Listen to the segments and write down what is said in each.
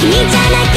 君じゃない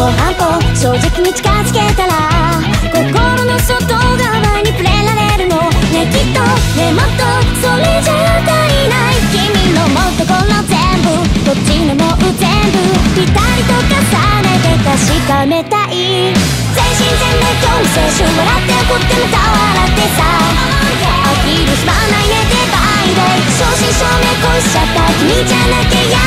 正直に近づけたら心の外側に触れられるの。ねきっとねもっとそれじゃ足りない。君のもっとこの全部こっちのもう全部。ぴったりと重ねて確かめたい。全身全霊今日の青春笑って怒ってまた笑ってさ。飽きる暇ないね。でバイデイ正真正銘恋しちゃった。君じゃなきゃ